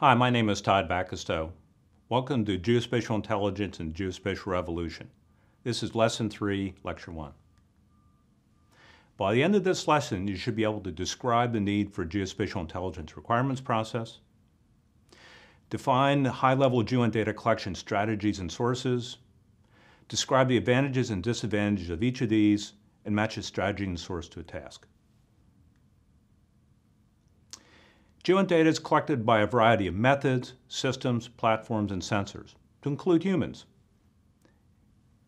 Hi, my name is Todd Bacastow. Welcome to Geospatial Intelligence and Geospatial Revolution. This is Lesson 3, Lecture 1. By the end of this lesson, you should be able to describe the need for geospatial intelligence requirements process, define high-level GEOINT data collection strategies and sources, describe the advantages and disadvantages of each of these, and match a strategy and source to a task. GEOINT data is collected by a variety of methods, systems, platforms, and sensors, to include humans.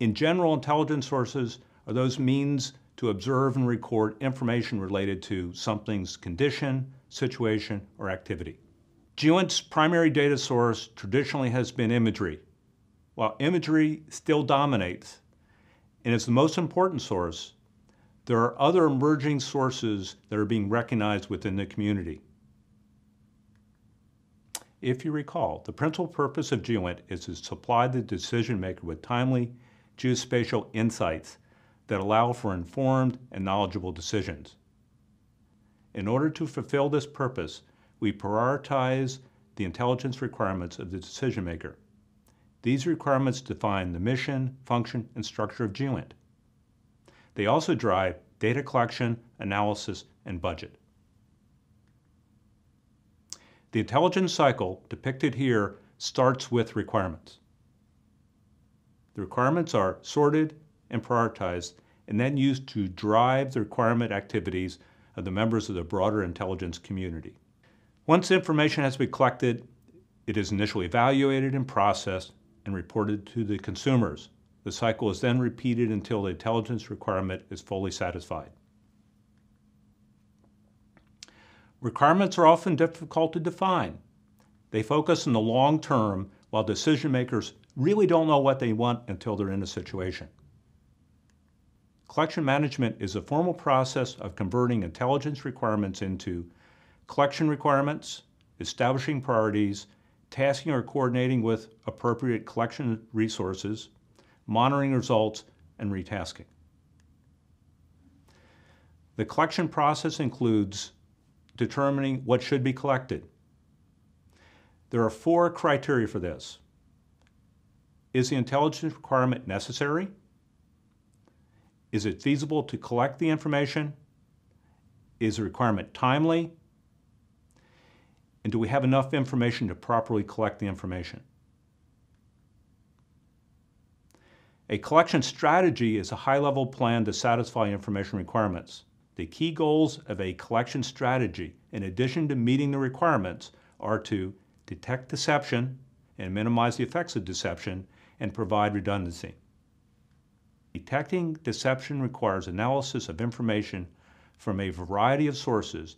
In general, intelligence sources are those means to observe and record information related to something's condition, situation, or activity. GEOINT's primary data source traditionally has been imagery. While imagery still dominates and is the most important source, there are other emerging sources that are being recognized within the community. If you recall, the principal purpose of GEOINT is to supply the decision maker with timely geospatial insights that allow for informed and knowledgeable decisions. In order to fulfill this purpose, we prioritize the intelligence requirements of the decision maker. These requirements define the mission, function, and structure of GEOINT. They also drive data collection, analysis, and budget. The intelligence cycle depicted here starts with requirements. The requirements are sorted and prioritized and then used to drive the requirement activities of the members of the broader intelligence community. Once information has been collected, it is initially evaluated and processed and reported to the consumers. The cycle is then repeated until the intelligence requirement is fully satisfied. Requirements are often difficult to define. They focus on the long term while decision makers really don't know what they want until they're in a situation. Collection management is a formal process of converting intelligence requirements into collection requirements, establishing priorities, tasking or coordinating with appropriate collection resources, monitoring results, and retasking. The collection process includes determining what should be collected. There are four criteria for this. Is the intelligence requirement necessary? Is it feasible to collect the information? Is the requirement timely? And do we have enough information to properly collect the information? A collection strategy is a high-level plan to satisfy information requirements. The key goals of a collection strategy, in addition to meeting the requirements, are to detect deception and minimize the effects of deception and provide redundancy. Detecting deception requires analysis of information from a variety of sources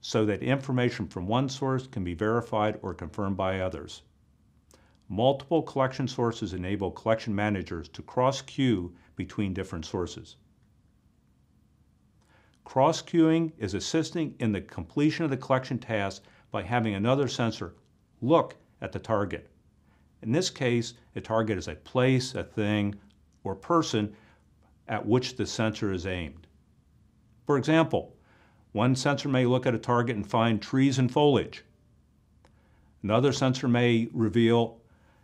so that information from one source can be verified or confirmed by others. Multiple collection sources enable collection managers to cross-cue between different sources. Cross-cueing is assisting in the completion of the collection task by having another sensor look at the target. In this case, a target is a place, a thing, or person at which the sensor is aimed. For example, one sensor may look at a target and find trees and foliage. Another sensor may reveal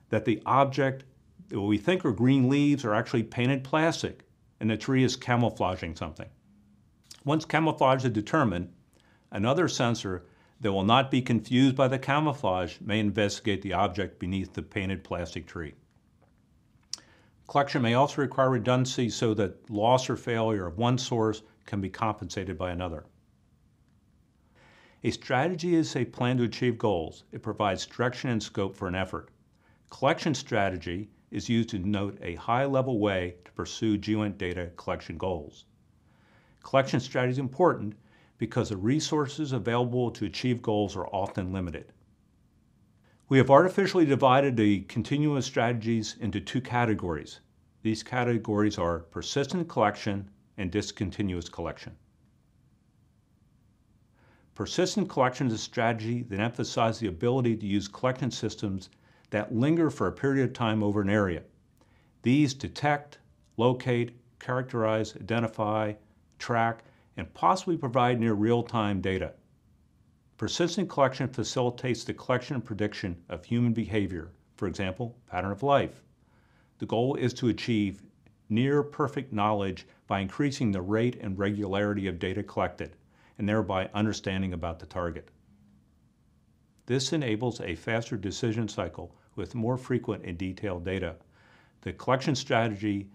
that the object that we think are green leaves are actually painted plastic and the tree is camouflaging something. Once camouflage is determined, another sensor that will not be confused by the camouflage may investigate the object beneath the painted plastic tree. Collection may also require redundancy so that loss or failure of one source can be compensated by another. A strategy is a plan to achieve goals. It provides direction and scope for an effort. Collection strategy is used to note a high-level way to pursue GEOINT data collection goals. Collection strategy is important because the resources available to achieve goals are often limited. We have artificially divided the continuous strategies into two categories. These categories are persistent collection and discontinuous collection. Persistent collection is a strategy that emphasizes the ability to use collection systems that linger for a period of time over an area. These detect, locate, characterize, identify, track, and possibly provide near real-time data. Persistent collection facilitates the collection and prediction of human behavior, for example, pattern of life. The goal is to achieve near perfect knowledge by increasing the rate and regularity of data collected, and thereby understanding about the target. This enables a faster decision cycle with more frequent and detailed data. The collection strategy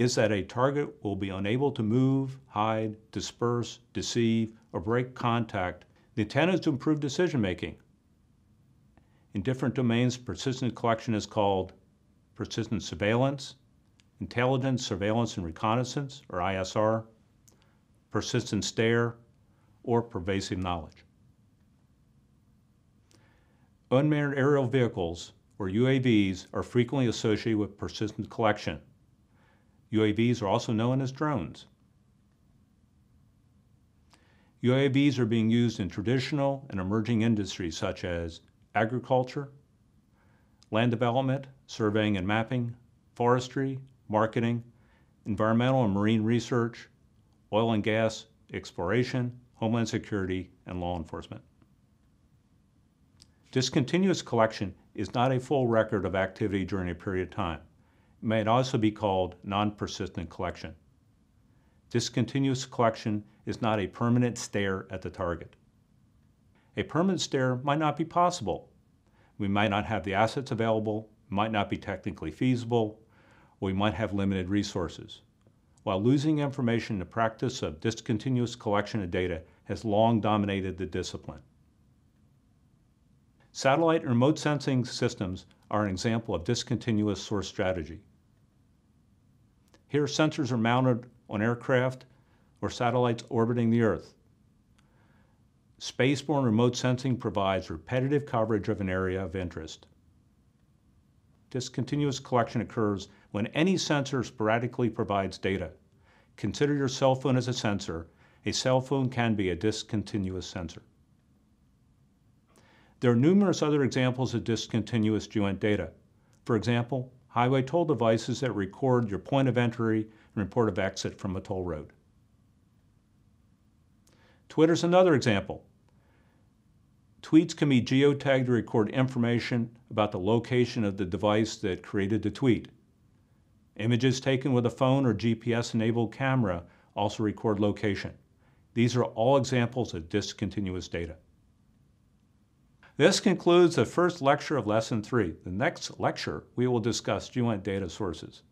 is that a target will be unable to move, hide, disperse, deceive, or break contact. The intent is to improve decision making. In different domains, persistent collection is called persistent surveillance, intelligence, surveillance, and reconnaissance, or ISR, persistent stare, or pervasive knowledge. Unmanned aerial vehicles, or UAVs, are frequently associated with persistent collection. UAVs are also known as drones. UAVs are being used in traditional and emerging industries such as agriculture, land development, surveying and mapping, forestry, marketing, environmental and marine research, oil and gas exploration, homeland security, and law enforcement. Discontinuous collection is not a full record of activity during a period of time. May also be called non-persistent collection. Discontinuous collection is not a permanent stare at the target. A permanent stare might not be possible. We might not have the assets available, might not be technically feasible, or we might have limited resources. While losing information, the practice of discontinuous collection of data has long dominated the discipline. Satellite and remote sensing systems are an example of discontinuous source strategy. Here, sensors are mounted on aircraft or satellites orbiting the Earth. Spaceborne remote sensing provides repetitive coverage of an area of interest. Discontinuous collection occurs when any sensor sporadically provides data. Consider your cell phone as a sensor. A cell phone can be a discontinuous sensor. There are numerous other examples of discontinuous GEOINT data. For example, highway toll devices that record your point of entry and report of exit from a toll road. Twitter's another example. Tweets can be geotagged to record information about the location of the device that created the tweet. Images taken with a phone or GPS-enabled camera also record location. These are all examples of discontinuous data. This concludes the first lecture of Lesson 3. The next lecture, we will discuss GEOINT data sources.